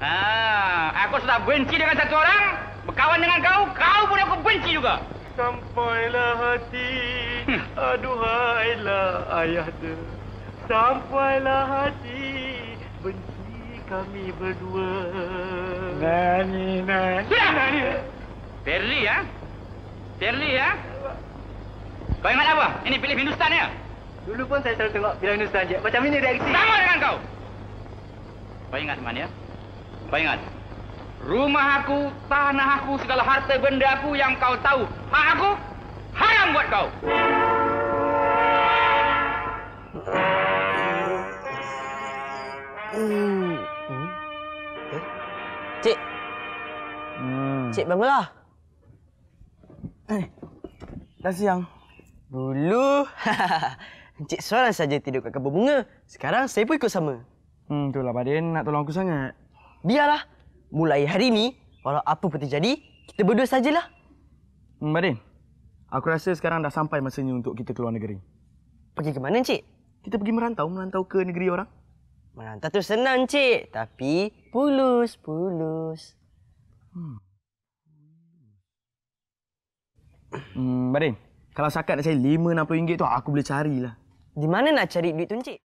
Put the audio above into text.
Ah, aku sudah benci dengan satu orang, berkawan dengan kau, kau pun aku benci juga. Sampailah hati, Hmm. aduhailah ayah dia. Sampailah hati, benci kami berdua. Nani, nani, Sudah. nani. Perli ya? Perli ya? Kau ingat apa? Ini pilih Hindustan ya? Dulu pun saya selalu tengok film Hindustan je. Macam ini reaksi. Sama dengan kau. Kau ingat Man ya? Kau ingat? Rumah aku, tanah aku, segala harta benda aku yang kau tahu. Hak aku, haram buat kau. Cik, Hmm. cik bangunlah. Eh, dah siang. Dulu, cik seorang saja tidur kat kebun bunga. Sekarang saya pun ikut sama. Hmm, itulah Badin nak tolong aku sangat. Biarlah. Mulai hari ini, walau apa pun terjadi, kita berdua sajalah. Hmm, Badin. Aku rasa sekarang dah sampai masanya untuk kita keluar negeri. Pergi ke mana, cik? Kita pergi merantau, merantau ke negeri orang. Merantau tu senang, cik. Tapi pulus, pulus. Hmm, Badin. Kalau sakat nak cari RM5-60 tu, aku boleh carilah. Di mana nak cari duit tu, cik?